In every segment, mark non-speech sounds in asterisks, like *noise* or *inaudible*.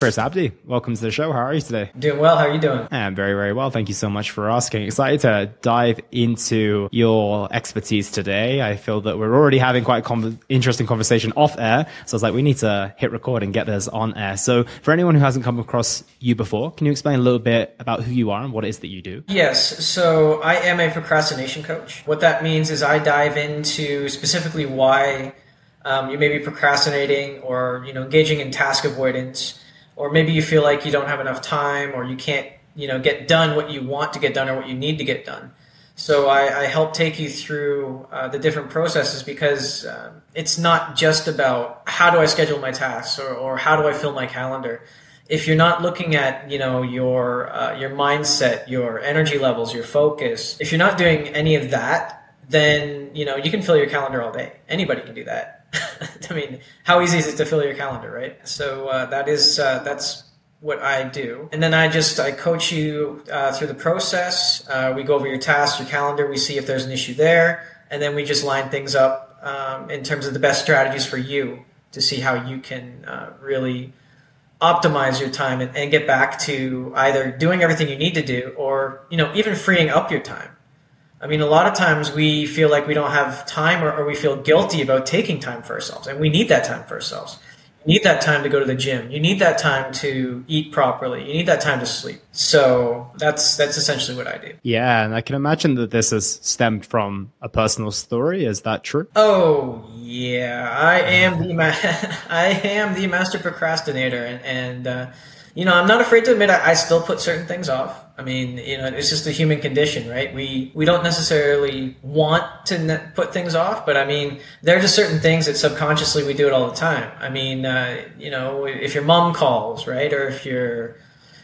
Chris Abdey, welcome to the show. How are you today? Doing well. How are you doing? I'm very, very well. Thank you so much for asking. Excited to dive into your expertise today. I feel that we're already having quite a con- interesting conversation off air. So I was like, we need to hit record and get this on air. So for anyone who hasn't come across you before, can you explain a little bit about who you are and what it is that you do? Yes. So I am a procrastination coach. What that means is I dive into specifically why um, you may be procrastinating or, you know, engaging in task avoidance or maybe you feel like you don't have enough time or you can't you know get done what you want to get done or what you need to get done. So i, I help take you through uh, the different processes because uh, it's not just about how do i schedule my tasks or, or how do i fill my calendar. If you're not looking at you know your uh, your mindset your energy levels your focus if you're not doing any of that then you know you can fill your calendar all day. Anybody can do that *laughs* I mean, how easy is it to fill your calendar, right? So uh, that is uh, that's what I do, and then I just I coach you uh, through the process. Uh, we go over your tasks, your calendar. We see if there's an issue there, and then we just line things up um, in terms of the best strategies for you to see how you can uh, really optimize your time and, and get back to either doing everything you need to do, or you know even freeing up your time I mean, a lot of times we feel like we don't have time or, or, we feel guilty about taking time for ourselves. And we need that time for ourselves. You need that time to go to the gym. You need that time to eat properly. You need that time to sleep. So that's that's essentially what I do. Yeah, and I can imagine that this has stemmed from a personal story. Is that true? Oh yeah, I am the ma- *laughs* I am the master procrastinator, and, and uh, you know, I'm not afraid to admit I, I, still put certain things off. I mean, you know, it's just a human condition, right? We we don't necessarily want to ne- put things off, but I mean, there are just certain things that subconsciously we do it all the time. I mean, uh, you know, if your mom calls, right, or if you're,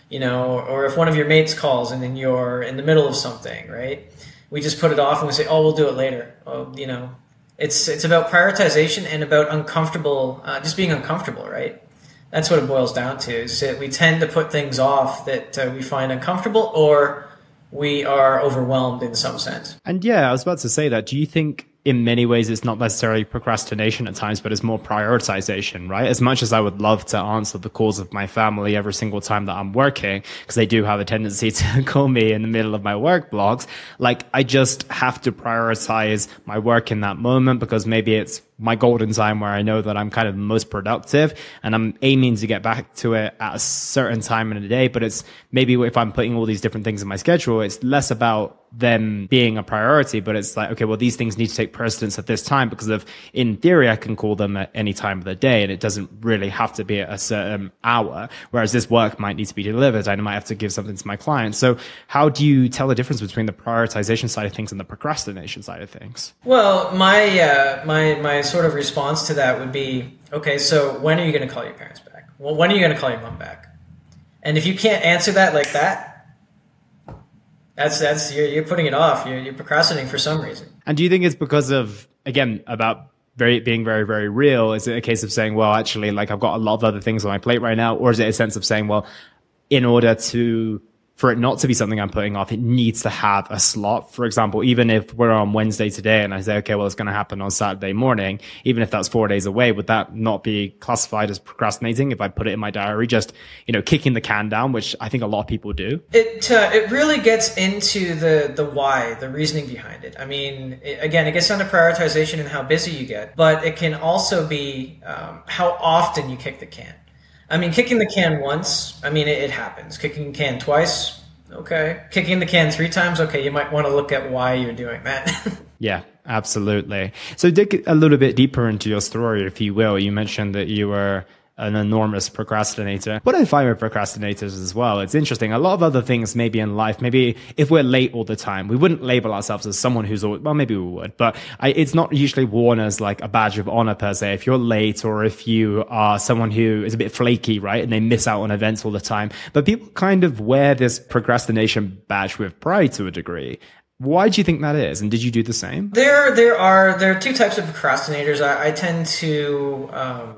you know, or if one of your mates calls and then you're in the middle of something, right? We just put it off and we say, "Oh, we'll do it later." Oh, you know, it's it's about prioritization and about uncomfortable, uh, just being uncomfortable, right? That's what it boils down to is that we tend to put things off that uh, we find uncomfortable or we are overwhelmed in some sense. And yeah, I was about to say that. Do you think in many ways it's not necessarily procrastination at times, but it's more prioritization, right? As much as I would love to answer the calls of my family every single time that I'm working, because they do have a tendency *laughs* to call me in the middle of my work blocks, like I just have to prioritize my work in that moment because maybe it's my golden time where I know that I'm kind of most productive and I'm aiming to get back to it at a certain time in the day. But it's maybe if I'm putting all these different things in my schedule, it's less about them being a priority, but it's like, okay, well, these things need to take precedence at this time because of, in theory, I can call them at any time of the day and it doesn't really have to be at a certain hour. Whereas this work might need to be delivered. And I might have to give something to my client. So how do you tell the difference between the prioritization side of things and the procrastination side of things? Well, my, uh, my, my sort of response to that would be, okay, so when are you going to call your parents back? Well, when are you going to call your mom back? And if you can't answer that like that, that's that's you're, you're putting it off. You're, you're procrastinating for some reason. And do you think it's because of again about very being very very real? Is it a case of saying, well, actually, like I've got a lot of other things on my plate right now, or is it a sense of saying, well, in order to for it not to be something I'm putting off, it needs to have a slot. For example, even if we're on Wednesday today and I say, okay, well, it's going to happen on Saturday morning, even if that's four days away, would that not be classified as procrastinating if I put it in my diary, just, you know, kicking the can down, which I think a lot of people do? It, uh, it really gets into the, the why, the reasoning behind it. I mean, it, again, it gets down to prioritization and how busy you get, but it can also be um, how often you kick the can. I mean, kicking the can once, I mean, it, it, happens. Kicking the can twice, okay. Kicking the can three times, okay, you might want to look at why you're doing that. *laughs* yeah, absolutely. So dig a little bit deeper into your story, if you will. You mentioned that you were an enormous procrastinator. What I find with procrastinators as well, it's interesting. A lot of other things maybe in life, maybe if we're late all the time, we wouldn't label ourselves as someone who's, always, well, maybe we would, but I, it's not usually worn as like a badge of honor per se. If you're late or if you are someone who is a bit flaky, right? And they miss out on events all the time, but people kind of wear this procrastination badge with pride to a degree. Why do you think that is? And did you do the same? There, there are there are two types of procrastinators. I, I tend to um,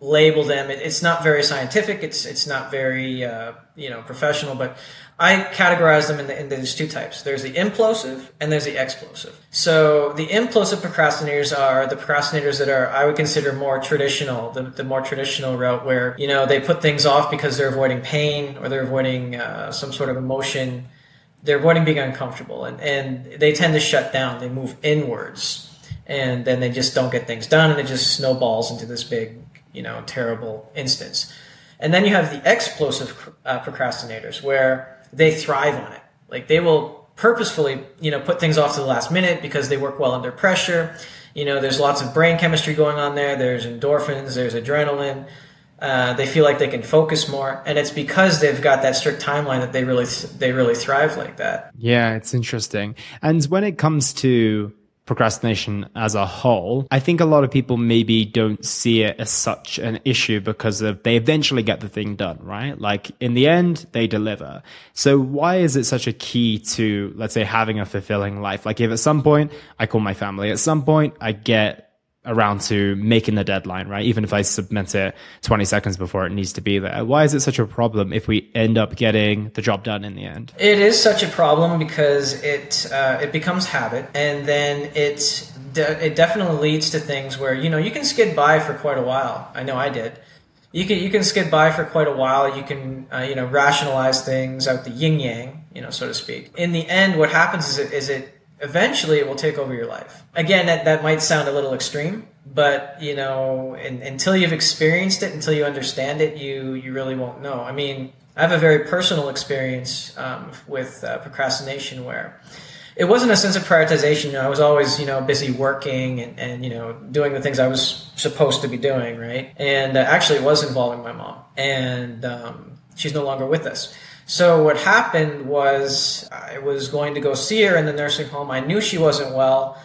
label them. It, it's not very scientific. It's it's not very uh, you know professional. But I categorize them in, the, in these two types. There's the implosive and there's the explosive. So the implosive procrastinators are the procrastinators that are I would consider more traditional, the, the more traditional route where you know they put things off because they're avoiding pain or they're avoiding uh, some sort of emotion. They're avoiding being uncomfortable, and, and they tend to shut down. They move inwards and then they just don't get things done and it just snowballs into this big you know terrible instance. And then you have the explosive uh, procrastinators where they thrive on it. Like they will purposefully you know put things off to the last minute because they work well under pressure. You know there's lots of brain chemistry going on there. There's endorphins. There's adrenaline. Uh, they feel like they can focus more. And it's because they've got that strict timeline that they really they really thrive like that. Yeah it's interesting. And when it comes to procrastination as a whole. I think a lot of people maybe don't see it as such an issue because of they eventually get the thing done, right? Like in the end, they deliver. So why is it such a key to, let's say, having a fulfilling life? Like if at some point I call my family, at some point I get around to making the deadline, right? Even if I submit it 20 seconds before it needs to be there. Why is it such a problem if we end up getting the job done in the end? It is such a problem because it uh, it becomes habit, and then it de- it definitely leads to things where you know you can skid by for quite a while. I know I did. You can you can skid by for quite a while. You can uh, you know rationalize things out the yin yang, you know, so to speak. In the end, what happens is it is it eventually it will take over your life. Again, that, that might sound a little extreme, but you know, in, until you've experienced it, until you understand it, you you really won't know. I mean, I have a very personal experience um, with uh, procrastination where it wasn't a sense of prioritization. I was always, you know, busy working and, and, you know, doing the things I was supposed to be doing, right? And uh, actually, it was involving my mom, and um, she's no longer with us. So what happened was I was going to go see her in the nursing home. I knew she wasn't well.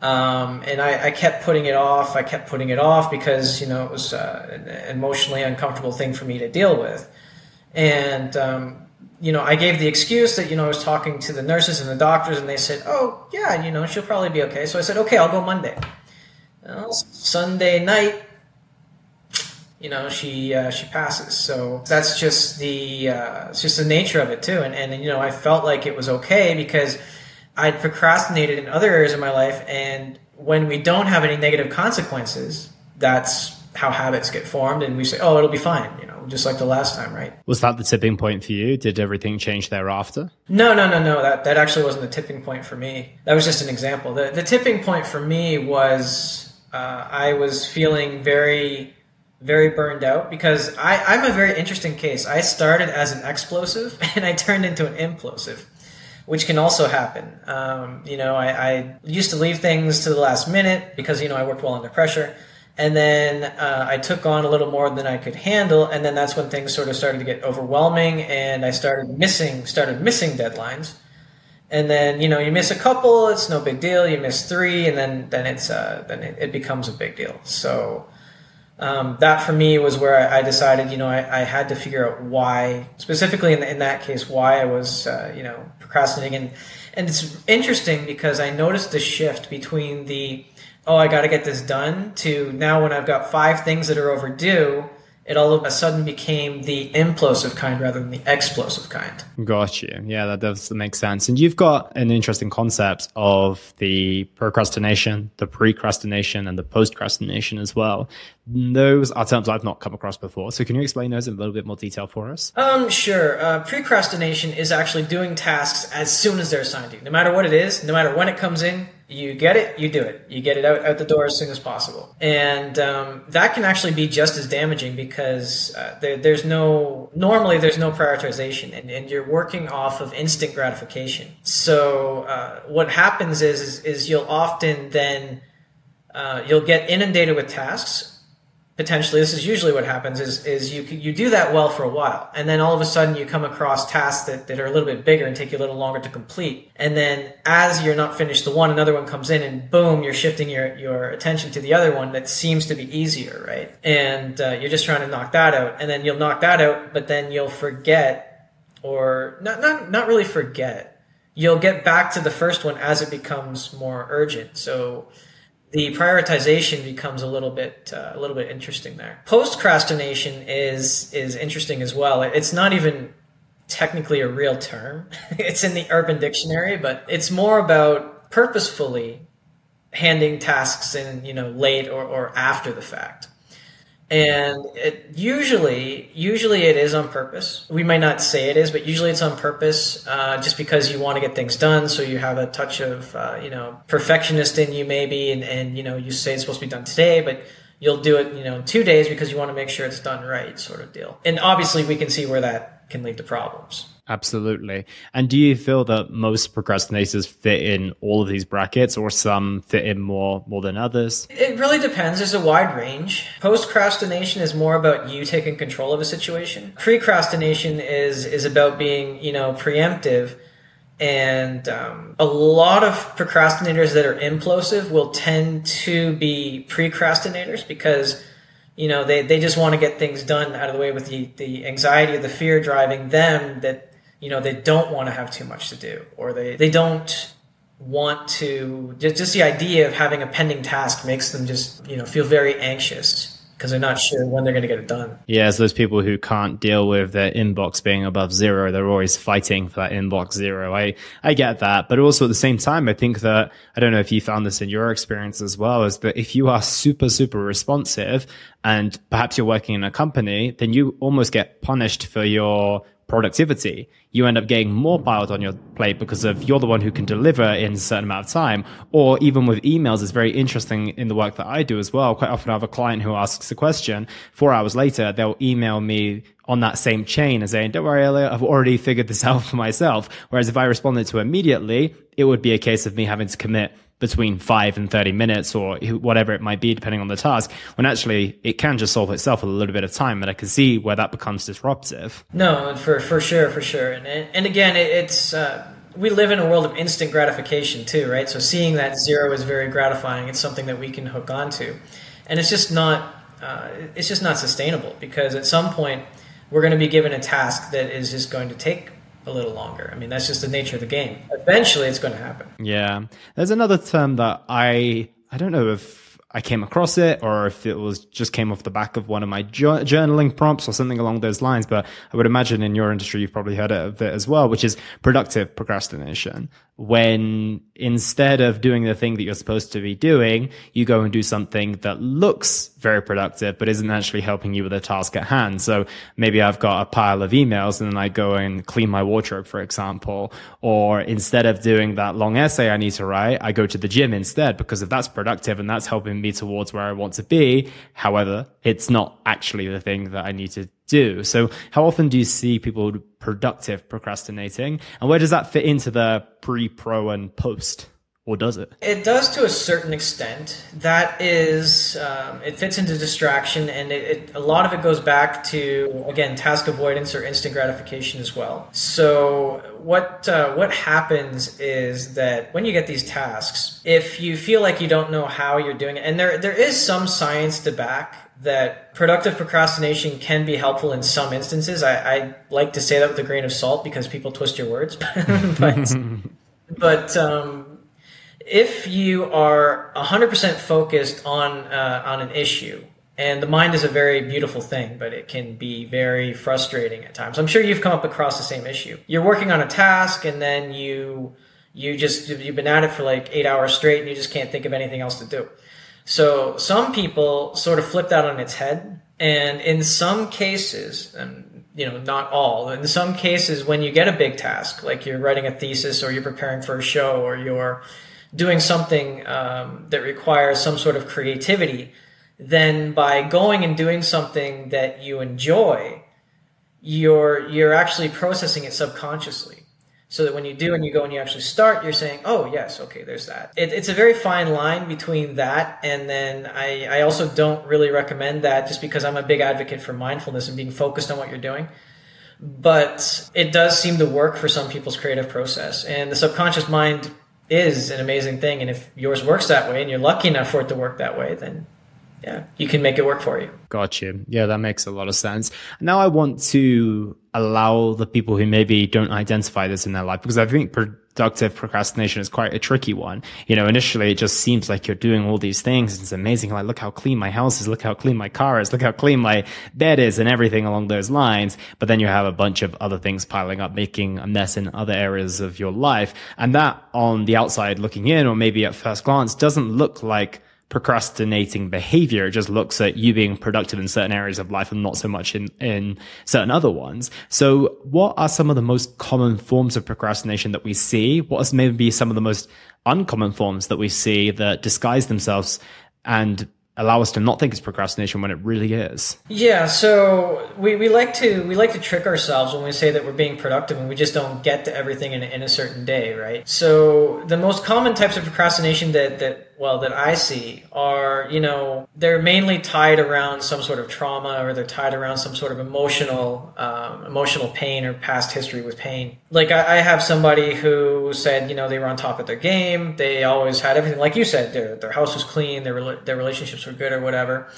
Um, and I, I, kept putting it off. I kept putting it off because, you know, it was uh, an emotionally uncomfortable thing for me to deal with. And, um, you know, I gave the excuse that, you know, I was talking to the nurses and the doctors and they said, oh, yeah, you know, she'll probably be okay. So I said, okay, I'll go Monday. Well, Sunday night, you know she uh, she passes. So that's just the uh, it's just the nature of it too. And and you know I felt like it was okay because I'd procrastinated in other areas of my life. And when we don't have any negative consequences that's how habits get formed. And we say oh it'll be fine you know just like the last time right? Was that the tipping point for you? Did everything change thereafter? No no no no. That, that actually wasn't the tipping point for me. That was just an example. The, the tipping point for me was uh, i was feeling very very burned out because I, I'm a very interesting case. I started as an explosive *laughs* and I turned into an implosive, which can also happen. Um, you know, I, I, used to leave things to the last minute because, you know, I worked well under pressure. And then uh, I took on a little more than I could handle, and then that's when things sort of started to get overwhelming, and I started missing started missing deadlines. And then you know you miss a couple, it's no big deal. You miss three, and then then it's uh, then it, it becomes a big deal. So um, that for me was where I, decided, you know, I, I, had to figure out why, specifically in, the, in that case, why I was, uh, you know, procrastinating. And, and it's interesting because I noticed the shift between the, oh, I got to get this done to now when I've got five things that are overdue, it all of a sudden became the implosive kind rather than the explosive kind. Got you. Yeah, that does make sense. And you've got an interesting concept of the procrastination, the precrastination, and the postcrastination as well. Those are terms I've not come across before. So can you explain those in a little bit more detail for us? Um, sure. Uh, precrastination is actually doing tasks as soon as they're assigned to you. No matter what it is, no matter when it comes in, you get it, you do it. You get it out, out the door as soon as possible. And um, that can actually be just as damaging because uh, there, there's no, normally there's no prioritization and, and you're working off of instant gratification. So uh, what happens is, is, is you'll often then, uh, you'll get inundated with tasks potentially this is usually what happens is is you you do that well for a while and then all of a sudden you come across tasks that, that are a little bit bigger and take you a little longer to complete and then as you're not finished the one another one comes in and boom you're shifting your your attention to the other one that seems to be easier right? And uh, you're just trying to knock that out and then you'll knock that out but then you'll forget or not not not really forget you'll get back to the first one as it becomes more urgent. So the prioritization becomes a little bit uh, a little bit interesting there. Postcrastination is is interesting as well. It's not even technically a real term. *laughs* it's in the Urban Dictionary, but it's more about purposefully handing tasks in, you know, late or, or after the fact. And it usually, usually it is on purpose. We might not say it is, but usually it's on purpose, uh, just because you want to get things done. So you have a touch of, uh, you know, perfectionist in you maybe, and, and you know, you say it's supposed to be done today, but you'll do it, you know, in two days because you want to make sure it's done right, sort of deal. And obviously, we can see where that can lead to problems. Absolutely. And do you feel that most procrastinators fit in all of these brackets or some fit in more more than others? It really depends. There's a wide range. Postcrastination is more about you taking control of a situation. Precrastination is is about being, you know, preemptive. And um, a lot of procrastinators that are implosive will tend to be precrastinators because you know they, they just want to get things done out of the way with the, the anxiety or the fear driving them that you know they don't want to have too much to do or they, they don't want to just, just the idea of having a pending task makes them just you know feel very anxious because they're not sure when they're going to get it done. Yeah, those people who can't deal with their inbox being above zero. They're always fighting for that inbox zero. I, I get that. But also at the same time, I think that, I don't know if you found this in your experience as well, is that if you are super, super responsive and perhaps you're working in a company, then you almost get punished for your productivity. You end up getting more piled on your plate because of you're the one who can deliver in a certain amount of time. Or even with emails, it's very interesting in the work that I do as well. Quite often I have a client who asks a question. Four hours later, they'll email me on that same chain and saying, don't worry, Elliot, I've already figured this *laughs* out for myself. Whereas if I responded to immediately, it would be a case of me having to commit between five and 30 minutes or whatever it might be, depending on the task, when actually it can just solve itself with a little bit of time. And I can see where that becomes disruptive. No, for, for sure, for sure. And, and again, it, it's, uh, we live in a world of instant gratification too, right? So seeing that zero is very gratifying. It's something that we can hook onto. And it's just not, uh, it's just not sustainable because at some point we're going to be given a task that is just going to take a little longer. I mean, that's just the nature of the game. Eventually, it's going to happen. Yeah. There's another term that I I don't know if I came across it or if it was just came off the back of one of my journaling prompts or something along those lines. But I would imagine in your industry, you've probably heard of it as well, which is productive procrastination. When instead of doing the thing that you're supposed to be doing, you go and do something that looks very productive, but isn't actually helping you with the task at hand. So maybe I've got a pile of emails and then I go and clean my wardrobe, for example, or instead of doing that long essay I need to write, I go to the gym instead because if that's productive and that's helping me towards where I want to be. However, it's not actually the thing that I need to do. So how often do you see people productive procrastinating? And where does that fit into the pre, pro, and post? Or does it? It does to a certain extent. That is, um, it fits into distraction, and it, it, a lot of it goes back to again task avoidance or instant gratification as well. So what uh, what happens is that when you get these tasks, if you feel like you don't know how you're doing it, and there there is some science to back that productive procrastination can be helpful in some instances. I, I, like to say that with a grain of salt because people twist your words, *laughs* but but um, if you are 100% focused on uh, on an issue and the mind is a very beautiful thing but it can be very frustrating at times. I'm sure you've come up across the same issue. You're working on a task and then you you just you've been at it for like eight hours straight and you just can't think of anything else to do. So some people sort of flip that on its head and in some cases and you know not all in some cases when you get a big task like you're writing a thesis or you're preparing for a show or you're doing something um, that requires some sort of creativity, then by going and doing something that you enjoy, you're you're actually processing it subconsciously. So that when you do and you go and you actually start, you're saying, "Oh yes, okay, there's that." It, it's a very fine line between that and then I, I also don't really recommend that just because I'm a big advocate for mindfulness and being focused on what you're doing but it does seem to work for some people's creative process and the subconscious mind is an amazing thing. And if yours works that way and you're lucky enough for it to work that way, then yeah, you can make it work for you. Got you. Yeah, that makes a lot of sense. Now I want to allow the people who maybe don't identify this in their life because I think productive procrastination is quite a tricky one. You know, initially it just seems like you're doing all these things. It's amazing. Like, look how clean my house is. Look how clean my car is. Look how clean my bed is and everything along those lines. But then you have a bunch of other things piling up, making a mess in other areas of your life. And that on the outside looking in, or maybe at first glance doesn't look like procrastinating behavior. It just looks at you being productive in certain areas of life and not so much in, in certain other ones. So what are some of the most common forms of procrastination that we see? What is maybe some of the most uncommon forms that we see that disguise themselves and allow us to not think it's procrastination when it really is. Yeah, so we, we like to we like to trick ourselves when we say that we're being productive and we just don't get to everything in, in a certain day, right? So the most common types of procrastination that that well that I see are you know they're mainly tied around some sort of trauma or they're tied around some sort of emotional um, emotional pain or past history with pain. Like I, I, have somebody who said you know they were on top of their game, they always had everything like you said their their house was clean, their their relationships were good or whatever.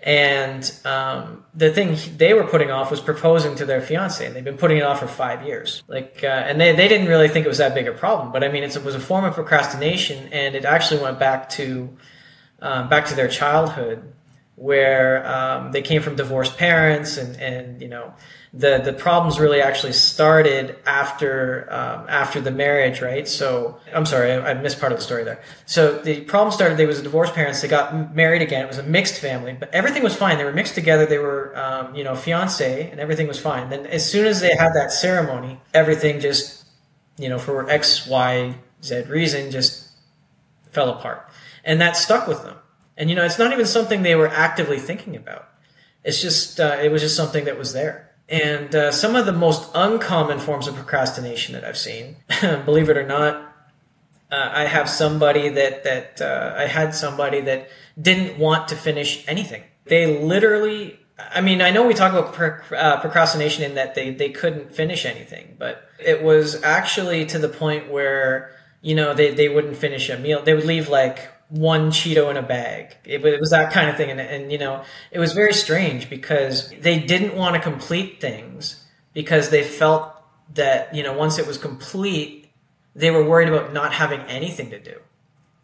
And um, the thing they were putting off was proposing to their fiance, and they've been putting it off for five years. Like, uh, and they, they didn't really think it was that big a problem, but I mean, it was a form of procrastination, and it actually went back to um, back to their childhood, where um, they came from divorced parents, and and you know, the the problems really actually started after um, after the marriage, right? So I'm sorry, I, I, missed part of the story there. So the problem started. They was divorced parents. They got married again. It was a mixed family, but everything was fine. They were mixed together. They were um, you know fiance, and everything was fine. Then as soon as they had that ceremony, everything just you know for X Y Z reason just fell apart, and that stuck with them. And you know it's not even something they were actively thinking about. It's just uh, it was just something that was there. And uh, some of the most uncommon forms of procrastination that I've seen, *laughs* believe it or not, uh, I have somebody that that uh, I had somebody that didn't want to finish anything. They literally. I mean, I know we talk about uh, procrastination in that they they couldn't finish anything, but it was actually to the point where you know they they wouldn't finish a meal. They would leave like one Cheeto in a bag. It, it was that kind of thing. And, and, you know, it was very strange because they didn't want to complete things because they felt that, you know, once it was complete, they were worried about not having anything to do.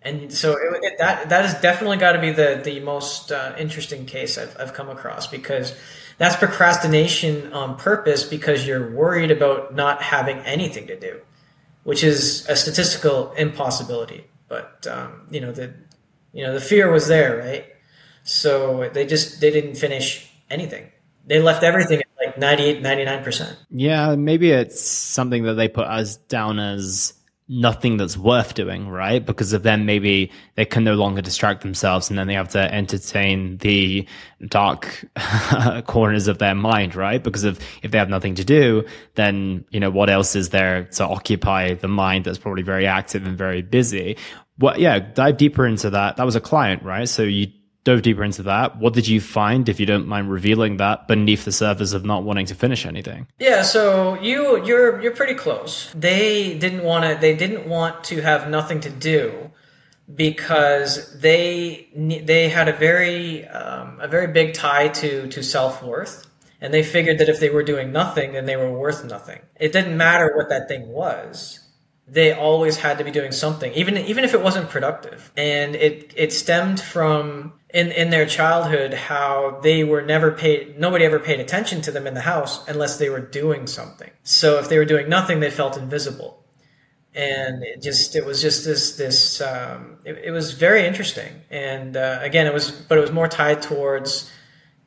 And so it, it, that that has definitely got to be the the most uh, interesting case I've, I've come across because that's procrastination on purpose because you're worried about not having anything to do, which is a statistical impossibility. But um, you know the you know the fear was there, right? So they just they didn't finish anything. They left everything at like 98, 99%. Yeah, maybe it's something that they put us down as nothing that's worth doing, right? Because of them, maybe they can no longer distract themselves and then they have to entertain the dark *laughs* corners of their mind, right? Because of if they have nothing to do, then, you know, what else is there to occupy the mind that's probably very active and very busy? Well, yeah, dive deeper into that. That was a client, right? So you dove deeper into that. What did you find, if you don't mind revealing that, beneath the surface of not wanting to finish anything? Yeah, so you you're you're pretty close. They didn't want to. They didn't want to have nothing to do because they they had a very um, a very big tie to to self worth. And they figured that if they were doing nothing, then they were worth nothing. It didn't matter what that thing was they always had to be doing something, even even if it wasn't productive. And it it stemmed from in in their childhood how they were never paid. Nobody ever paid attention to them in the house unless they were doing something. So if they were doing nothing, they felt invisible. And it just it was just this this um, it, it, was very interesting. And uh, again, it was but it was more tied towards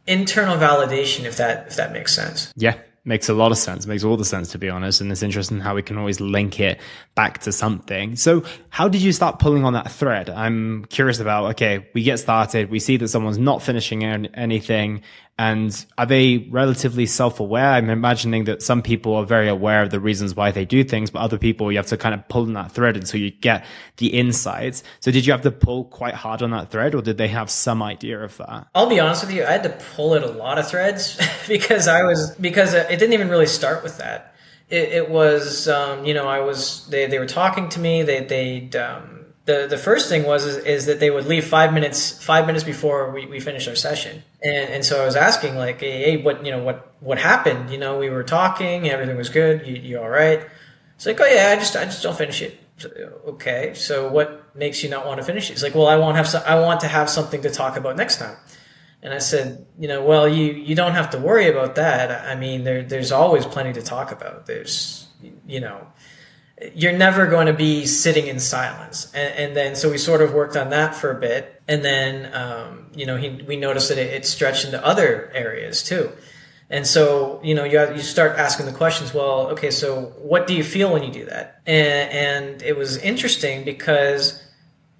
internal validation, if that if that makes sense. Yeah, makes a lot of sense makes all the sense to be honest and it's interesting how we can always link it back to something. So how did you start pulling on that thread? I'm curious about okay we get started we see that someone's not finishing anything and are they relatively self-aware? I'm imagining that some people are very aware of the reasons why they do things, but other people you have to kind of pull on that thread until you get the insights. So did you have to pull quite hard on that thread or did they have some idea of that? I'll be honest with you. I had to pull at a lot of threads *laughs* because I was, because it didn't even really start with that. It, it was, um, you know, I was, they, they were talking to me. They, they'd, um, the the first thing was is, is, that they would leave five minutes five minutes before we, we finished our session and and so I was asking like hey, what you know what what happened you know we were talking everything was good you, you all right It's like, oh yeah, I just I just don't finish it. So, oh, okay, so what makes you not want to finish it? He's like, well, I won't have some, I want to have something to talk about next time. And I said, you know, well, you you don't have to worry about that. I mean, there there's always plenty to talk about. There's you know, you're never going to be sitting in silence. And, and, then, so we sort of worked on that for a bit. And then, um, you know, he, we noticed that it, it, stretched into other areas too. And so, you know, you, you start asking the questions, well, okay, so what do you feel when you do that? And, and it was interesting because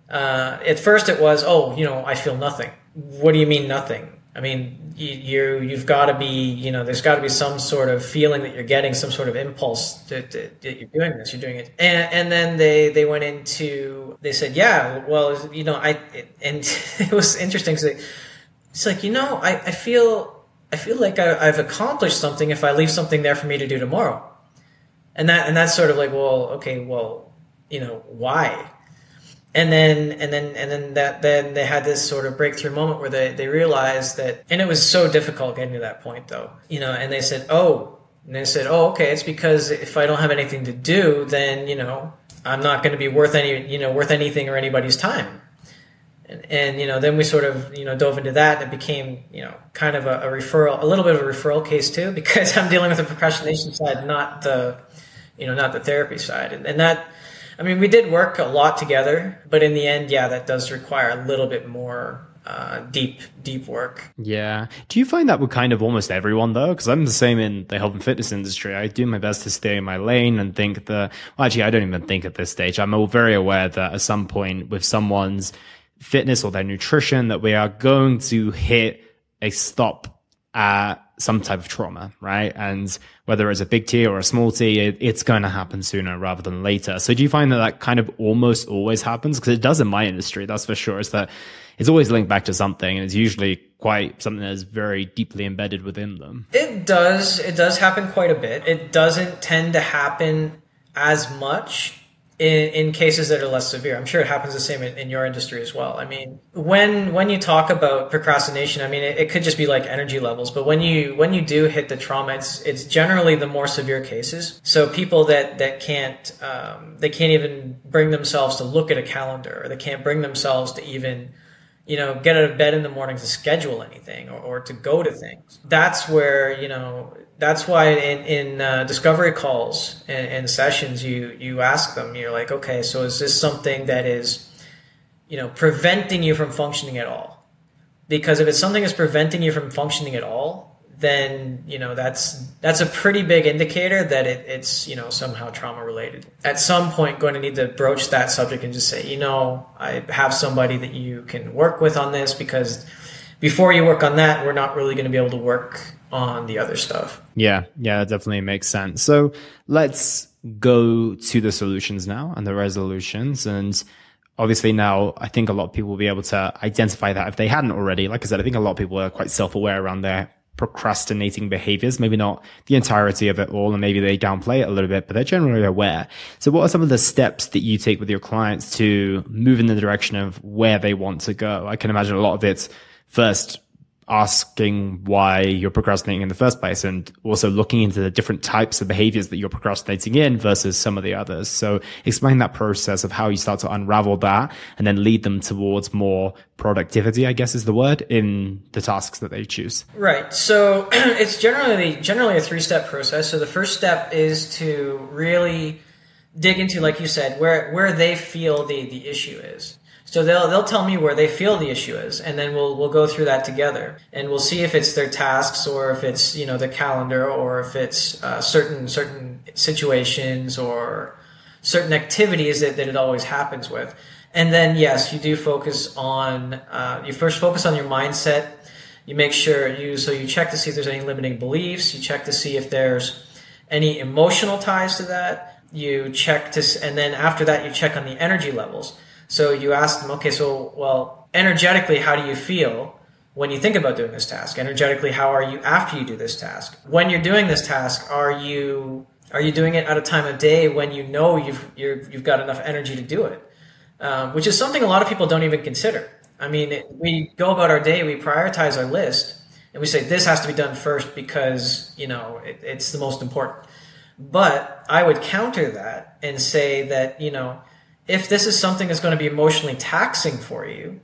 uh, at first it was, oh, you know, I feel nothing. What do you mean nothing? I mean, you, you have got to be you know there's got to be some sort of feeling that you're getting some sort of impulse that, that, that, you're doing this you're doing it. And and then they they went into they said yeah well you know I and *laughs* it was interesting because it's like you know I, I feel I feel like I, I've accomplished something if I leave something there for me to do tomorrow. And that and that's sort of like well okay well you know why and then and then and then that then they had this sort of breakthrough moment where they, they realized that and it was so difficult getting to that point though you know and they said oh and they said oh okay it's because if i don't have anything to do then you know i'm not going to be worth any you know worth anything or anybody's time. And, and, you know then we sort of you know dove into that and it became you know kind of a, a referral a little bit of a referral case too *laughs* because i'm dealing with the procrastination side not the you know not the therapy side. And, and that I mean, we did work a lot together, but in the end, yeah, that does require a little bit more uh, deep, deep work. Yeah. Do you find that with kind of almost everyone though? Because I'm the same in the health and fitness industry. I do my best to stay in my lane and think that, well, actually, I don't even think at this stage. I'm very aware that at some point with someone's fitness or their nutrition, that we are going to hit a stop at some type of trauma, right? And whether it's a big T or a small T, it, it's going to happen sooner rather than later. So do you find that that kind of almost always happens? Because it does in my industry, that's for sure. Is that it's always linked back to something, and it's usually quite something that is very deeply embedded within them. It does. It does happen quite a bit. It doesn't tend to happen as much in, in cases that are less severe. I'm sure it happens the same in, in, your industry as well. I mean, when when you talk about procrastination, I mean, it, it, could just be like energy levels, but when you when you do hit the trauma, it's it's generally the more severe cases. So people that that can't um, they can't even bring themselves to look at a calendar, or they can't bring themselves to even you know, get out of bed in the morning to schedule anything or, or to go to things. That's where, you know, that's why in, in uh, discovery calls and, and, sessions, you, you ask them, you're like, okay, so is this something that is, you know, preventing you from functioning at all? Because if it's something that's preventing you from functioning at all, then you know that's that's a pretty big indicator that it, it's you know somehow trauma related. At some point, going to need to broach that subject and just say, you know, I have somebody that you can work with on this because before you work on that, we're not really going to be able to work on the other stuff. Yeah, yeah, definitely makes sense. So let's go to the solutions now and the resolutions and obviously now I think a lot of people will be able to identify that if they hadn't already. Like I said, I think a lot of people are quite self-aware around their procrastinating behaviors, maybe not the entirety of it all, and maybe they downplay it a little bit, but they're generally aware. So what are some of the steps that you take with your clients to move in the direction of where they want to go? I can imagine a lot of it's first asking why you're procrastinating in the first place and also looking into the different types of behaviors that you're procrastinating in versus some of the others. So explain that process of how you start to unravel that and then lead them towards more productivity, I guess is the word in the tasks that they choose. Right. So *clears throat* it's generally, generally a three step process. So the first step is to really dig into, like you said, where, where they feel the, the issue is. So they'll they'll tell me where they feel the issue is, and then we'll we'll go through that together, and we'll see if it's their tasks or if it's you know the calendar or if it's uh, certain certain situations or certain activities that, that it always happens with. And then yes, you do focus on uh, you first focus on your mindset. You make sure you so you check to see if there's any limiting beliefs. You check to see if there's any emotional ties to that. You check to and then after that you check on the energy levels so you ask them, okay, so, well, energetically, how do you feel when you think about doing this task? Energetically, how are you after you do this task? When you're doing this task, are you, are you doing it at a time of day when you know you've, you have got enough energy to do it? Um, which is something a lot of people don't even consider. I mean, we go about our day, we prioritize our list, and we say this has to be done first because, you know, it, it's the most important. But I would counter that and say that, you know, if this is something that's going to be emotionally taxing for you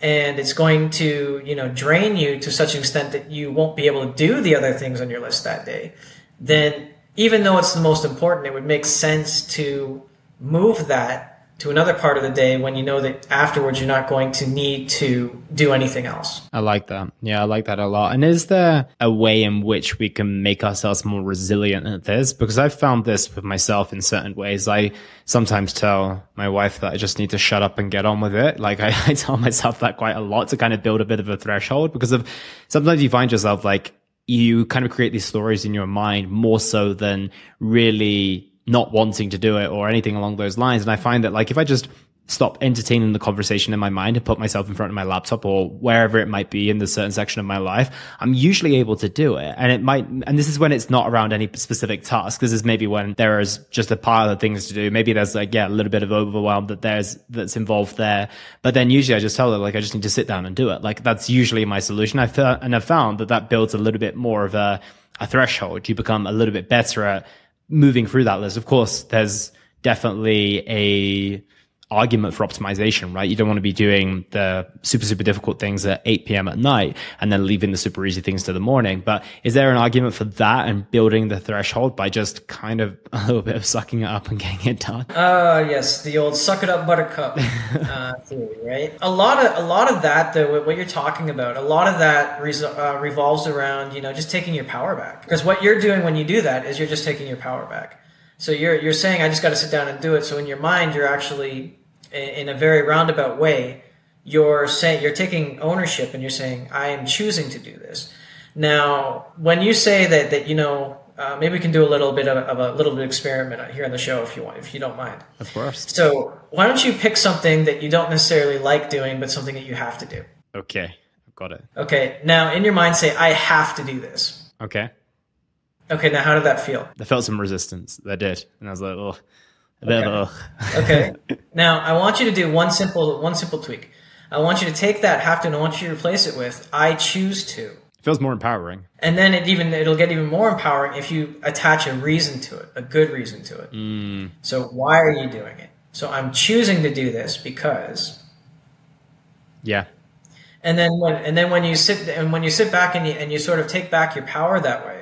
and it's going to, you know, drain you to such an extent that you won't be able to do the other things on your list that day, then even though it's the most important, it would make sense to move that to another part of the day when you know that afterwards you're not going to need to do anything else. I like that. Yeah, I like that a lot. And is there a way in which we can make ourselves more resilient at this? Because I've found this with myself in certain ways. I sometimes tell my wife that I just need to shut up and get on with it. Like *laughs* I, I tell myself that quite a lot to kind of build a bit of a threshold because of sometimes you find yourself like you kind of create these stories in your mind more so than really not wanting to do it or anything along those lines. And I find that like if I just stop entertaining the conversation in my mind and put myself in front of my laptop or wherever it might be in the certain section of my life, I'm usually able to do it. And it might, and this is when it's not around any specific task. This is maybe when there is just a pile of things to do. Maybe there's like, yeah, a little bit of overwhelm that there's, that's involved there. But then usually I just tell her, like, I just need to sit down and do it. Like that's usually my solution. I felt, and I've found that that builds a little bit more of a, a threshold. You become a little bit better at moving through that list, of course, there's definitely a argument for optimization, right? You don't want to be doing the super, super difficult things at 8 p.m. at night and then leaving the super easy things to the morning. But is there an argument for that and building the threshold by just kind of *laughs* a little bit of sucking it up and getting it done? Uh, yes, the old suck it up buttercup *laughs* uh, theory, right? A lot of, a lot of that though, what you're talking about, a lot of that uh, revolves around, you know, just taking your power back. Because what you're doing when you do that is you're just taking your power back. So you're you're saying I just got to sit down and do it. So in your mind, you're actually in a very roundabout way, you're saying you're taking ownership and you're saying I am choosing to do this. Now, when you say that that you know uh, maybe we can do a little bit of, of, a little bit of experiment here on the show if you want, if you don't mind. Of course. So why don't you pick something that you don't necessarily like doing, but something that you have to do? Okay, I've got it. Okay, now in your mind, say I have to do this. Okay. Okay, now how did that feel? I felt some resistance. That did, and I was like, oh, Okay. Okay. *laughs* now I want you to do one simple one simple tweak. I want you to take that have to and I want you to replace it with I choose to. It feels more empowering. And then it even it'll get even more empowering if you attach a reason to it, a good reason to it. Mm, So why are you doing it? So I'm choosing to do this because yeah. and then when and then when you sit and when you sit back and you and you sort of take back your power that way,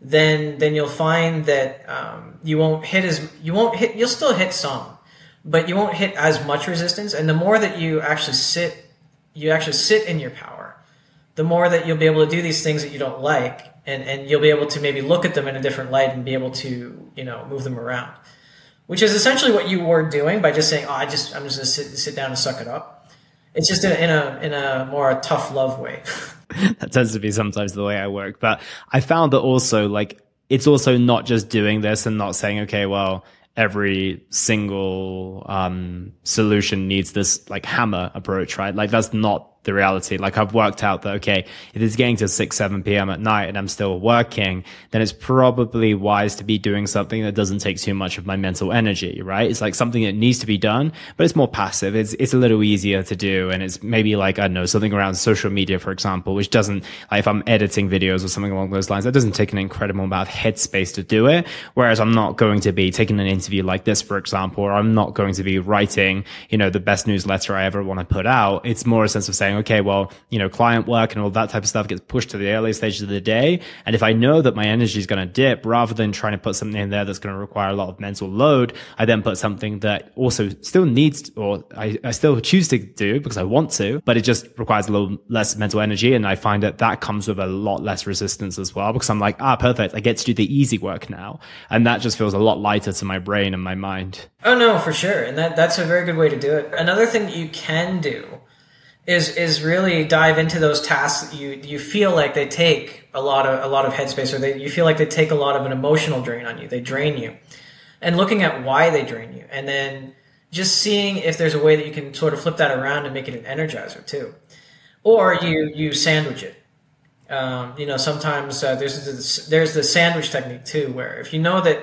then then you'll find that um, you won't hit as you won't hit you'll still hit some, but you won't hit as much resistance. And the more that you actually sit, you actually sit in your power, the more that you'll be able to do these things that you don't like, and and you'll be able to maybe look at them in a different light and be able to you know move them around, which is essentially what you were doing by just saying, oh, I just I'm just gonna sit sit down and suck it up. It's just in a in a, in a more tough love way. *laughs* that tends to be sometimes the way I work. But I found that also like it's also not just doing this and not saying, okay, well, every single um, solution needs this like hammer approach, right? Like that's not the reality. Like I've worked out that okay, if it's getting to six, seven PM at night and I'm still working, then it's probably wise to be doing something that doesn't take too much of my mental energy, right? It's like something that needs to be done, but it's more passive. It's it's a little easier to do, and it's maybe like I don't know something around social media, for example, which doesn't like if I'm editing videos or something along those lines, that doesn't take an incredible amount of headspace to do it. Whereas I'm not going to be taking an interview like this, for example, or I'm not going to be writing, you know, the best newsletter I ever want to put out. It's more a sense of saying, okay, well, you know, client work and all that type of stuff gets pushed to the early stages of the day. And if I know that my energy is going to dip, rather than trying to put something in there that's going to require a lot of mental load, I then put something that also still needs, or I, I still choose to do because I want to, but it just requires a little less mental energy. And I find that that comes with a lot less resistance as well, because I'm like, ah, perfect. I get to do the easy work now. And that just feels a lot lighter to my brain and my mind. Oh no, for sure, and that that's a very good way to do it. Another thing that you can do is is really dive into those tasks that you you feel like they take a lot of a lot of headspace, or they you feel like they take a lot of an emotional drain on you. They drain you, and looking at why they drain you, and then just seeing if there's a way that you can sort of flip that around and make it an energizer too, or you you sandwich it. Um, you know, sometimes uh, there's this, there's the sandwich technique too, where if you know that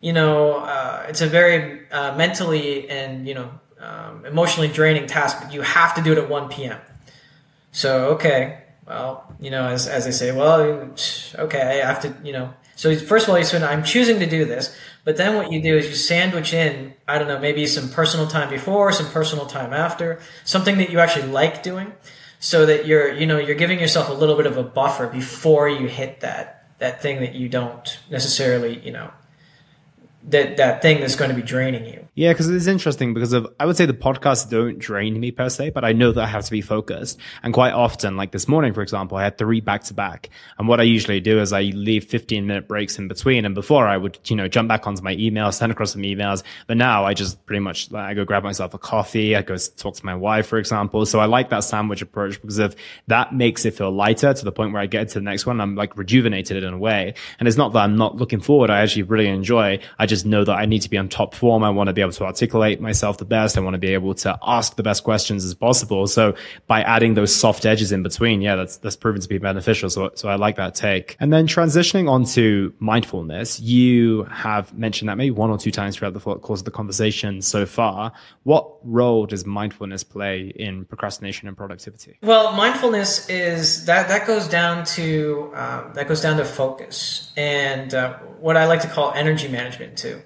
you know, uh, it's a very uh, mentally and you know um, emotionally draining task, but you have to do it at 1 p.m. So okay, well, you know, as as they say, well, okay, I have to, you know, So first of all, you said, I'm choosing to do this. But then what you do is you sandwich in, I don't know, maybe some personal time before, some personal time after, something that you actually like doing so that you're, you know, you're giving yourself a little bit of a buffer before you hit that, that thing that you don't necessarily, you know, that that thing that's going to be draining you. Yeah, because it's interesting because of I would say the podcasts don't drain me per se, but I know that I have to be focused. And quite often, like this morning, for example, I had three back to back. And what I usually do is I leave 15 minute breaks in between. And before I would, you know, jump back onto my email, send across some emails. But now I just pretty much I go grab myself a coffee. I go talk to my wife, for example. So I like that sandwich approach because if that makes it feel lighter to the point where I get to the next one. I'm like rejuvenated in a way. And it's not that I'm not looking forward. I actually really enjoy. I just know that I need to be on top form. I want to be able to articulate myself the best. I want to be able to ask the best questions as possible. So by adding those soft edges in between, yeah, that's, that's proven to be beneficial. So, so I like that take. And then transitioning onto mindfulness, you have mentioned that maybe one or two times throughout the course of the conversation so far. What role does mindfulness play in procrastination and productivity? Well, mindfulness is that, that goes down to, um, that goes down to focus and, uh, what I like to call energy management too.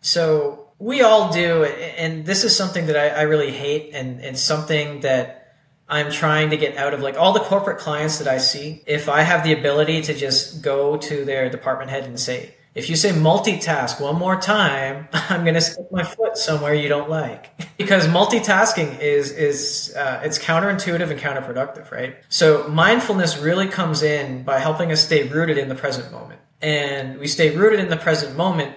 So we all do, and this is something that I, I really hate, and, and something that I'm trying to get out of. Like all the corporate clients that I see, if I have the ability to just go to their department head and say, if you say multitask one more time, *laughs* I'm going to stick my foot somewhere you don't like. *laughs* because multitasking is is uh, it's counterintuitive and counterproductive, right? So mindfulness really comes in by helping us stay rooted in the present moment, and we stay rooted in the present moment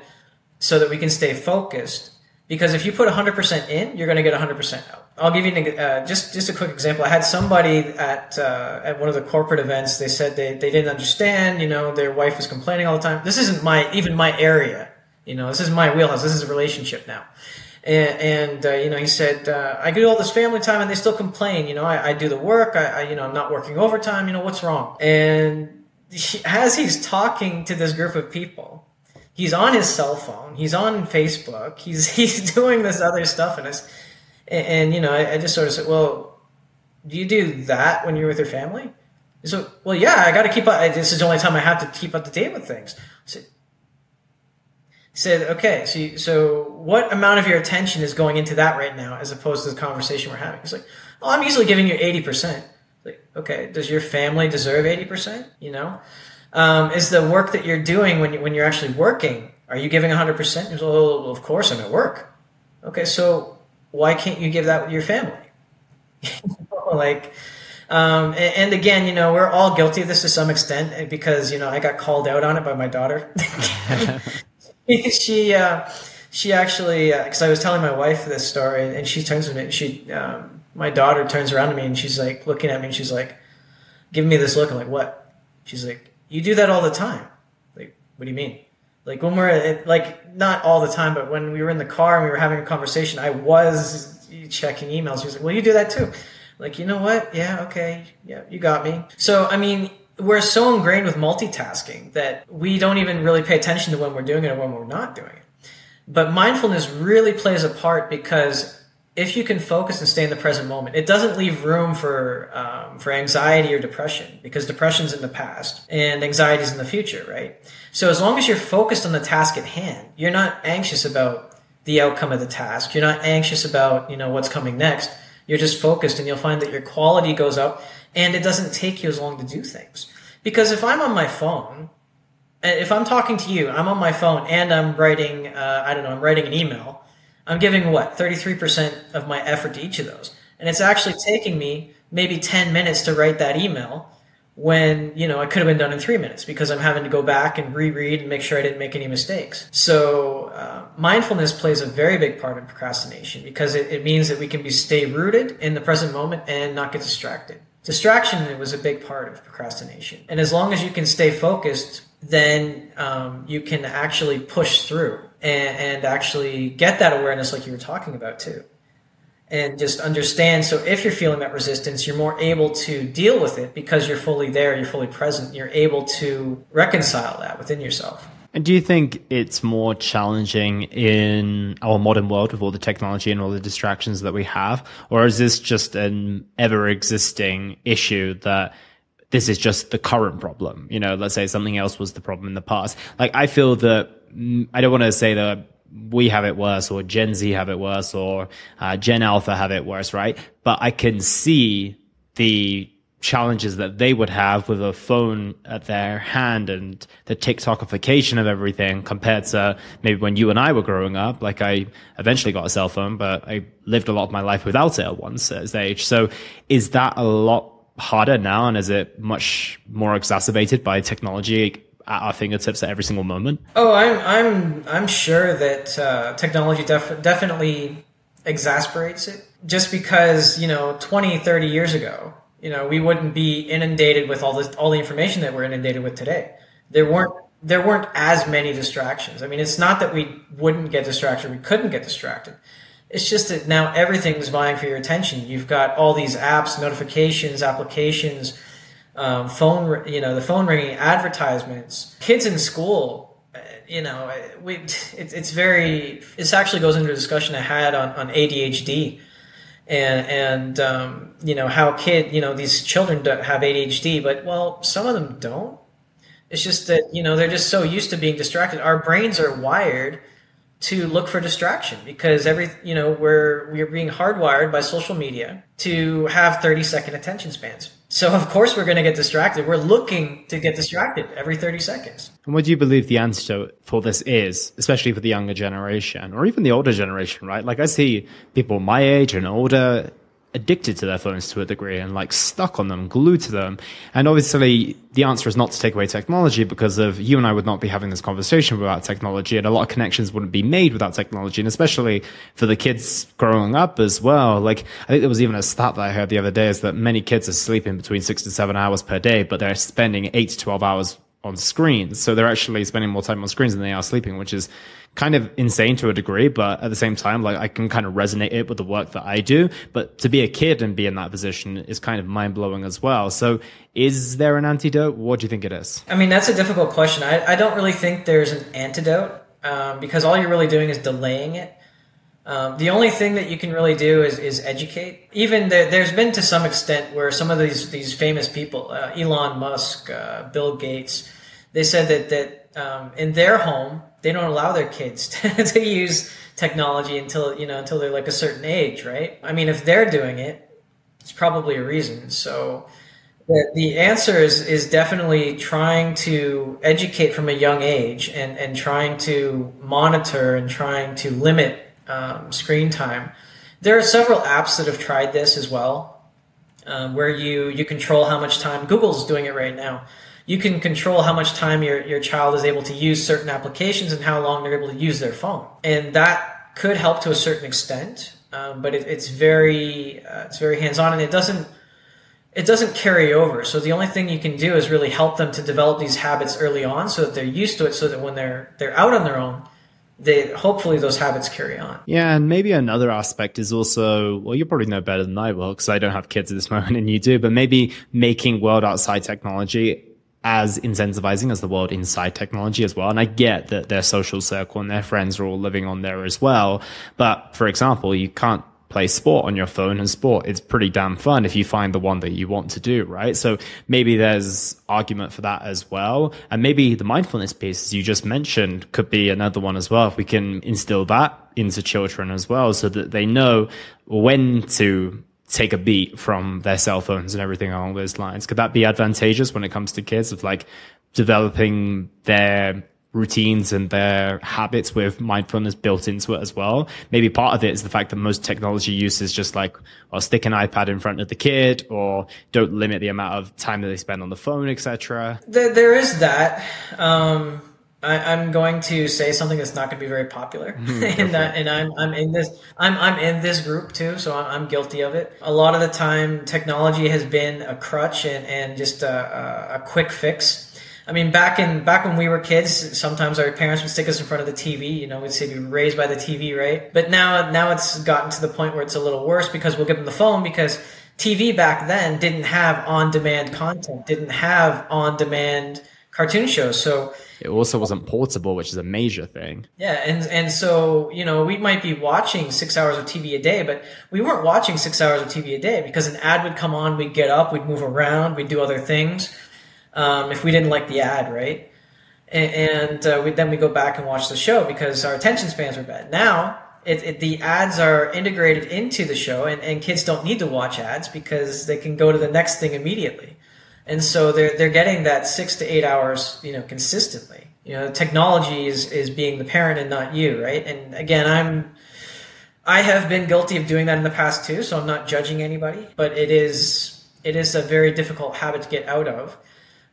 so that we can stay focused. Because if you put 100% in, you're going to get 100% out. I'll give you an, uh, just just a quick example. I had somebody at uh, at one of the corporate events. They said they, they didn't understand. You know, their wife was complaining all the time. This isn't my even my area. You know, this is my wheelhouse. This is a relationship now. And, and uh, you know, he said, uh, I do all this family time, and they still complain. You know, I, I do the work. I, I, you know, I'm not working overtime. You know, what's wrong? And he, as he's talking to this group of people, he's on his cell phone, he's on Facebook, he's *laughs* he's doing this other stuff, and and, and you know I, I, just sort of said, well, do you do that when you're with your family? So, well, yeah, I got to keep up. This is the only time I have to keep up to date with things. So, said, okay, so you, so what amount of your attention is going into that right now, as opposed to the conversation we're having? He's like, oh, I'm usually giving you eighty percent. Like, okay, does your family deserve eighty percent? You know, um, is the work that you're doing when, you, when you're actually working, are you giving 100%? You're, well, of course I'm at work. Okay, so why can't you give that with your family? *laughs* like, um, and, and, again, you know, we're all guilty of this to some extent eh, because, you know, I got called out on it by my daughter. *laughs* *laughs* she, uh, she actually, because uh, I was telling my wife this story and she turns to me, she, um, my daughter turns around to me and she's like looking at me and she's like, giving me this look. I'm like, what? She's like, you do that all the time. Like, what do you mean? Like when we're at, like not all the time, but when we were in the car and we were having a conversation, I was checking emails. She was like, "Well, you do that too." Like, you know what? Yeah, okay, yeah, you got me. So, I mean, we're so ingrained with multitasking that we don't even really pay attention to when we're doing it or when we're not doing it. But mindfulness really plays a part because if you can focus and stay in the present moment, it doesn't leave room for um, for anxiety or depression because depression's in the past and anxiety's in the future, right? So as long as you're focused on the task at hand, you're not anxious about the outcome of the task. You're not anxious about you know what's coming next. You're just focused, and you'll find that your quality goes up, and it doesn't take you as long to do things. Because if I'm on my phone, if I'm talking to you, I'm on my phone and I'm writing, uh, I don't know, I'm writing an email I'm giving what 33% of my effort to each of those, and it's actually taking me maybe 10 minutes to write that email when you know it could have been done in three minutes because I'm having to go back and reread and make sure I didn't make any mistakes. So uh, mindfulness plays a very big part in procrastination because it, it means that we can be stay rooted in the present moment and not get distracted. Distraction was a big part of procrastination, and as long as you can stay focused, then um, you can actually push through and, and actually get that awareness like you were talking about too and just understand so if you're feeling that resistance you're more able to deal with it because you're fully there you're fully present you're able to reconcile that within yourself and do you think it's more challenging in our modern world with all the technology and all the distractions that we have or is this just an ever existing issue that this is just the current problem. You know, let's say something else was the problem in the past. Like I feel that I don't want to say that we have it worse or Gen Z have it worse or uh, Gen Alpha have it worse, right? But I can see the challenges that they would have with a phone at their hand and the TikTokification of everything compared to maybe when you and I were growing up. Like I eventually got a cell phone, but I lived a lot of my life without it at one age. So is that a lot harder now? And is it much more exacerbated by technology at our fingertips at every single moment? Oh, I'm I'm I'm sure that uh, technology def- definitely exasperates it. Just because you know, 20, 30 years ago, you know, we wouldn't be inundated with all this all the information that we're inundated with today. There weren't there weren't as many distractions. I mean, it's not that we wouldn't get distracted; we couldn't get distracted. It's just that now everything's vying for your attention. You've got all these apps, notifications, applications um, phone, you know, the phone ringing, advertisements, kids in school. Uh, you know, we it, it's very. This actually goes into a discussion I had on, on ADHD, and and um, you know how kid, you know, these children have ADHD, but well, some of them don't. It's just that you know they're just so used to being distracted. Our brains are wired to look for distraction because every you know we're we're being hardwired by social media to have 30 second attention spans so of course we're going to get distracted. We're looking to get distracted every 30 seconds. And what do you believe the antidote for this is, especially for the younger generation or even the older generation, right? Like I see people my age and older addicted to their phones to a degree and like stuck on them, glued to them. And obviously the answer is not to take away technology because of you and I would not be having this conversation without technology and a lot of connections wouldn't be made without technology. And especially for the kids growing up as well. Like I think there was even a stat that I heard the other day is that many kids are sleeping between six to seven hours per day, but they're spending eight to 12 hours on screens. So they're actually spending more time on screens than they are sleeping, which is kind of insane to a degree. But at the same time, like I can kind of resonate it with the work that I do. But to be a kid and be in that position is kind of mind blowing as well. So is there an antidote? What do you think it is? I mean, that's a difficult question. I, I don't really think there's an antidote um, because all you're really doing is delaying it. Um, the only thing that you can really do is, is educate. Even there, has been to some extent where some of these these famous people, uh, Elon Musk, uh, Bill Gates, they said that that um, in their home they don't allow their kids *laughs* to, to use technology until you know until they're like a certain age, right? I mean, if they're doing it, it's probably a reason. So the, the answer is is definitely trying to educate from a young age and and trying to monitor and trying to limit um, screen time. There are several apps that have tried this as well, um, where you you control how much time. Google's doing it right now you can control how much time your, your child is able to use certain applications and how long they're able to use their phone. And that could help to a certain extent, um, but it, it's very uh, it's very hands on, and it doesn't it doesn't carry over. So the only thing you can do is really help them to develop these habits early on, so that they're used to it, so that when they're they're out on their own, they hopefully those habits carry on. Yeah, and maybe another aspect is also well, you probably know better than I will because I don't have kids at this *laughs* moment, and you do. But maybe making world outside technology as incentivizing as the world inside technology as well. And I get that their social circle and their friends are all living on there as well. But for example, you can't play sport on your phone and sport is pretty damn fun if you find the one that you want to do, right? So maybe there's argument for that as well. And maybe the mindfulness piece, as you just mentioned, could be another one as well. If we can instill that into children as well so that they know when to take a beat from their cell phones and everything along those lines. Could that be advantageous when it comes to kids of like developing their routines and their habits with mindfulness built into it as well. Maybe part of it is the fact that most technology use is just like, well, stick an iPad in front of the kid or don't limit the amount of time that they spend on the phone, etc. There, there is that. Um, I, am going to say something that's not going to be very popular, mm, *laughs* and uh, and I'm I'm in this I'm I'm in this group too, so I'm, I'm, guilty of it. A lot of the time, technology has been a crutch and and just a, a, a quick fix. I mean, back in back when we were kids, sometimes our parents would stick us in front of the TV. You know, we'd say we were raised by the TV, right? But now now it's gotten to the point where it's a little worse because we'll give them the phone because TV back then didn't have on demand content, didn't have on demand cartoon shows. So it also wasn't portable, which is a major thing. Yeah, and and so you know we might be watching six hours of TV a day, but we weren't watching six hours of TV a day because an ad would come on, we'd get up, we'd move around, we'd do other things. Um, if we didn't like the ad, right? And, and uh, we, then we go back and watch the show because our attention spans were bad. Now it, it, the ads are integrated into the show, and, and kids don't need to watch ads because they can go to the next thing immediately and so they're they're getting that six to eight hours, you know, consistently. You know, technology is is being the parent and not you, right? And again, I'm I have been guilty of doing that in the past too, so I'm not judging anybody, but it is it is a very difficult habit to get out of.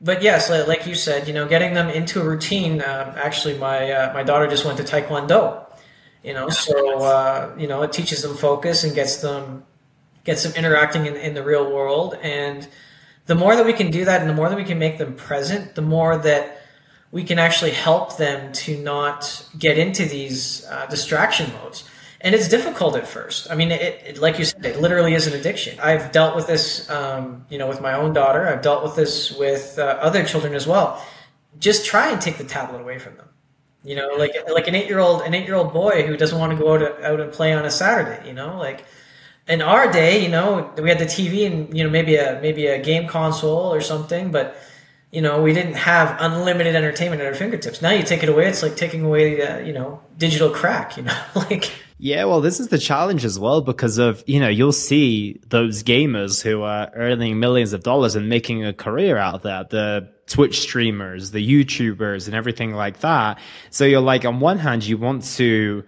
But yes, like you said, you know, getting them into a routine. Um, actually, my uh, my daughter just went to Taekwondo, you know, so uh, you know it teaches them focus and gets them gets them interacting in, in the real world and the more that we can do that and the more that we can make them present, the more that we can actually help them to not get into these uh, distraction modes. And it's difficult at first. I mean, it, it, like you said, it literally is an addiction. I've dealt with this, um, you know, with my own daughter. I've dealt with this with uh, other children as well. Just try and take the tablet away from them. You know, like like an eight year old an eight year old boy who doesn't want to go out, out and play on a Saturday. You know, like in our day, you know, we had the TV and you know maybe a maybe a game console or something, but you know we didn't have unlimited entertainment at our fingertips. Now you take it away, it's like taking away the you know digital crack. You know, *laughs* like yeah, well, this is the challenge as well because of, you know, you'll see those gamers who are earning millions of dollars and making a career out of that. The Twitch streamers, the YouTubers and everything like that. So you're like, on one hand, you want to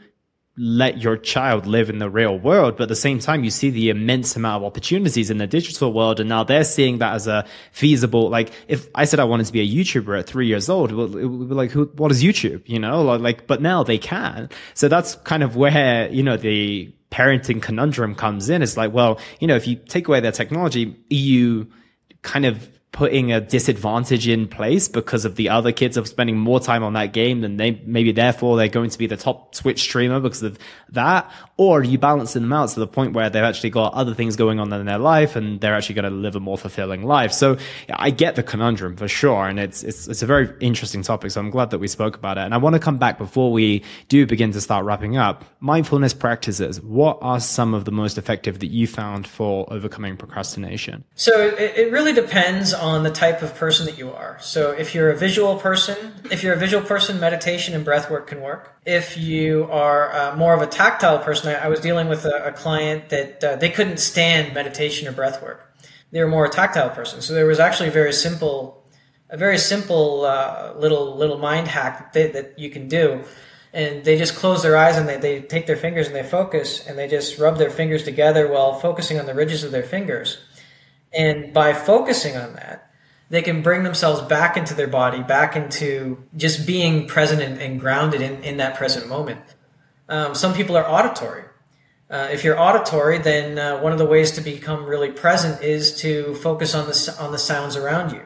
let your child live in the real world, but at the same time, you see the immense amount of opportunities in the digital world. And now they're seeing that as a feasible, like, if I said I wanted to be a YouTuber at three years old, well, it would be like, who, what is YouTube? You know, like, but now they can. So that's kind of where, you know, the parenting conundrum comes in. It's like, well, you know, if you take away their technology, you kind of putting a disadvantage in place because of the other kids are spending more time on that game than they maybe therefore they're going to be the top Twitch streamer because of that or are you balancing them out to the point where they've actually got other things going on in their life and they're actually going to live a more fulfilling life. So I get the conundrum for sure and it's it's it's a very interesting topic so I'm glad that we spoke about it. And I want to come back before we do begin to start wrapping up mindfulness practices. What are some of the most effective that you found for overcoming procrastination? So it, it really depends on the type of person that you are. So if you're a visual person, if you're a visual person, meditation and breath work can work. If you are uh, more of a tactile person, I, I was dealing with a, a client that uh, they couldn't stand meditation or breath work. They were more a tactile person. So there was actually a very simple, a very simple uh, little little mind hack that, they, that you can do. And they just close their eyes and they, they take their fingers and they focus and they just rub their fingers together while focusing on the ridges of their fingers and by focusing on that, they can bring themselves back into their body, back into just being present and, and grounded in, in that present moment. Um, some people are auditory. Uh, if you're auditory, then uh, one of the ways to become really present is to focus on the on the sounds around you.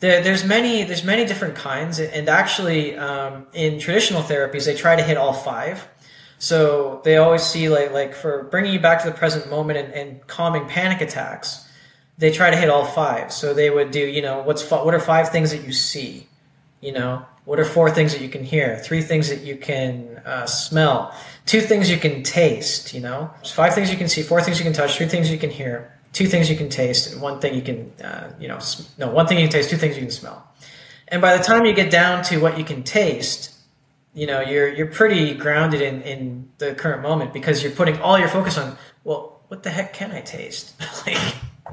There, there's many there's many different kinds, and actually, um, in traditional therapies, they try to hit all five. So they always see like like for bringing you back to the present moment and, and calming panic attacks they try to hit all five. So they would do, you know, what's what are five things that you see? You know, what are four things that you can hear? Three things that you can uh, smell. Two things you can taste. You know, five things you can see, four things you can touch, three things you can hear, two things you can taste, and one thing you can, uh, you know, no, one thing you can taste, two things you can smell. And by the time you get down to what you can taste, you know, you're you're pretty grounded in in the current moment because you're putting all your focus on, well, what the heck can I taste? *laughs* like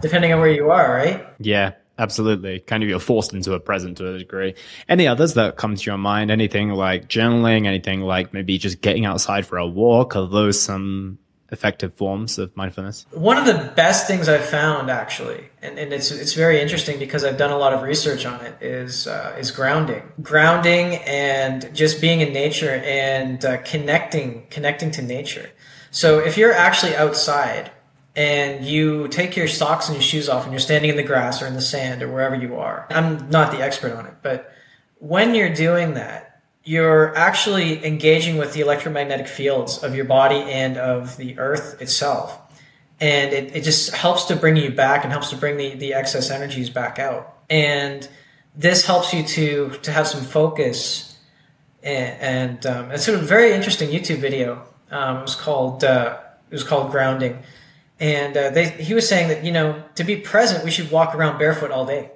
depending on where you are, right? Yeah, absolutely. Kind of you're forced into a present to a degree. Any others that come to your mind? Anything like journaling? Anything like maybe just getting outside for a walk? Are those some effective forms of mindfulness? One of the best things I've found, actually, and, and it's it's very interesting because I've done a lot of research on it, is uh, is grounding, grounding, and just being in nature and uh, connecting, connecting to nature. So if you're actually outside and you take your socks and your shoes off and you're standing in the grass or in the sand or wherever you are. I'm not the expert on it, but when you're doing that, you're actually engaging with the electromagnetic fields of your body and of the earth itself. And it, it just helps to bring you back and helps to bring the, the excess energies back out. And this helps you to to have some focus and, and um, it's a very interesting YouTube video. Um, it was called uh, it was called grounding, and uh, they, he was saying that you know to be present we should walk around barefoot all day.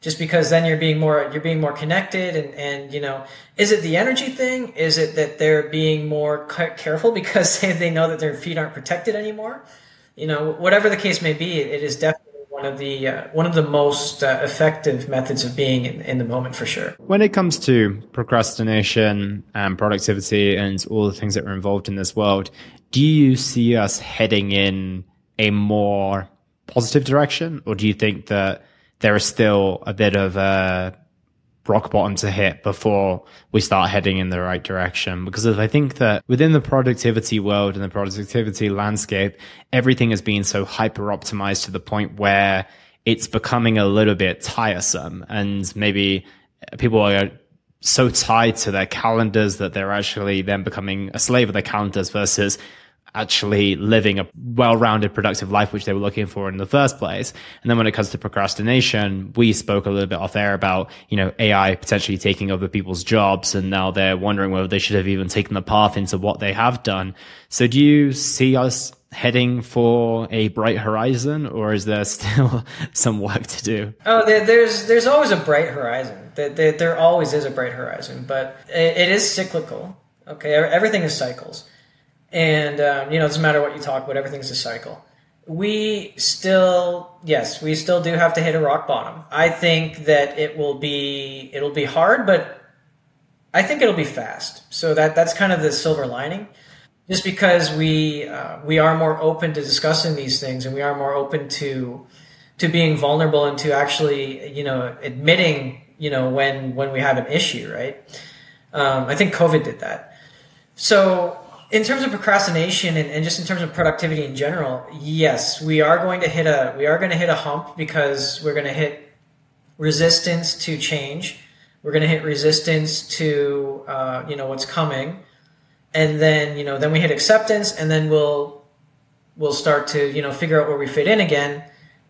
Just because then you're being more you're being more connected and and you know is it the energy thing? Is it that they're being more careful *laughs* because they, they know that their feet aren't protected anymore? You know whatever the case may be it is definitely one of the uh, one of the most uh, effective methods of being in, in the moment for sure. When it comes to procrastination and productivity and all the things that are involved in this world do you see us heading in a more positive direction or do you think that there is still a bit of a rock bottom to hit before we start heading in the right direction. Because I think that within the productivity world and the productivity landscape, everything has been so hyper optimized to the point where it's becoming a little bit tiresome and maybe people are so tied to their calendars that they're actually then becoming a slave of their calendars versus actually living a well-rounded productive life which they were looking for in the first place. And then when it comes to procrastination we spoke a little bit off air about you know ai potentially taking over people's jobs and now they're wondering whether they should have even taken the path into what they have done. So do you see us heading for a bright horizon or is there *laughs* still some work to do? Oh there, there's there's always a bright horizon. There, there, there always is a bright horizon but it, it is cyclical okay? Everything is cycles and um, you know, it doesn't matter what you talk about; everything's a cycle. We still, yes, we still do have to hit a rock bottom. I think that it will be it'll be hard, but I think it'll be fast. So that that's kind of the silver lining. Just because we uh, we are more open to discussing these things, and we are more open to to being vulnerable and to actually, you know, admitting, you know, when when we have an issue, right? Um, I think COVID did that. So in terms of procrastination and, and, just in terms of productivity in general, yes, we are going to hit a we are going to hit a hump because we're going to hit resistance to change. We're going to hit resistance to uh, you know what's coming, and then you know then we hit acceptance, and then we'll we'll start to you know figure out where we fit in again,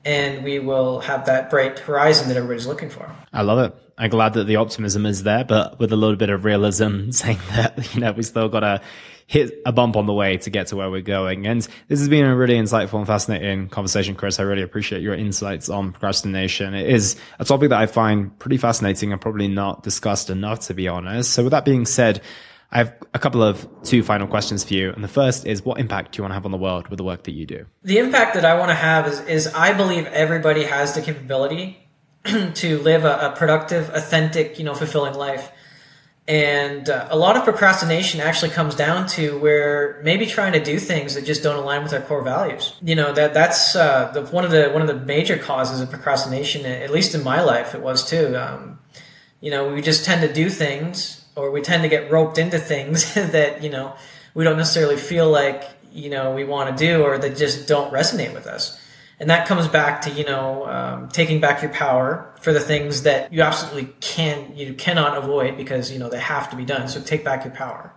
and we will have that bright horizon that everybody's looking for. I love it. I'm glad that the optimism is there, but with a little bit of realism, *laughs* saying that you know we still got to hit a bump on the way to get to where we're going. And this has been a really insightful and fascinating conversation, Chris. I really appreciate your insights on procrastination. It is a topic that I find pretty fascinating and probably not discussed enough, to be honest. So with that being said, I have a couple of two final questions for you. And the first is what impact do you want to have on the world with the work that you do? The impact that I want to have is, is I believe everybody has the capability *clears throat* to live a, a productive, authentic, you know, fulfilling life. And uh, a lot of procrastination actually comes down to where maybe trying to do things that just don't align with our core values. You know that that's uh, the, one of the one of the major causes of procrastination. At least in my life, it was too. Um, you know, we just tend to do things, or we tend to get roped into things *laughs* that you know we don't necessarily feel like you know we want to do, or that just don't resonate with us. And that comes back to you know um, taking back your power for the things that you absolutely can you cannot avoid because you know they have to be done. So take back your power.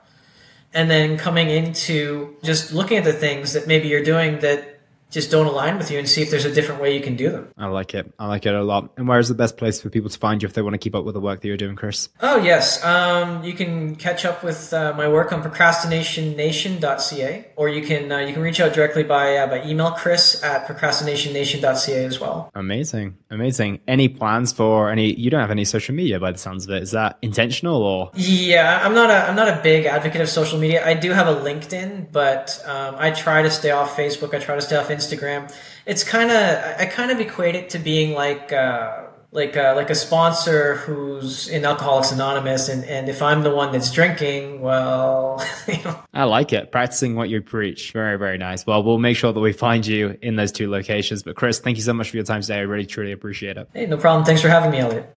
And then coming into just looking at the things that maybe you're doing that just don't align with you and see if there's a different way you can do them. I like it. I like it a lot. And where is the best place for people to find you if they want to keep up with the work that you're doing, Chris? Oh, yes. Um, you can catch up with uh, my work on procrastinationstation.ca, or you can uh, you can reach out directly by uh, by email, chris at procrastinationstation.ca as well. Amazing. Amazing. Any plans for any, you don't have any social media by the sounds of it. Is that intentional or? Yeah, I'm not a, I'm not a big advocate of social media. I do have a LinkedIn, but um, I try to stay off Facebook. I try to stay off Instagram Instagram. It's kind of I kind of equate it to being like uh, like uh, like a sponsor who's in Alcoholics Anonymous, and, and if I'm the one that's drinking, well, *laughs* you know. I like it. Practicing what you preach. Very very nice. Well, we'll make sure that we find you in those two locations. But Chris, thank you so much for your time today. I really truly appreciate it. Hey, no problem. Thanks for having me, Elliot.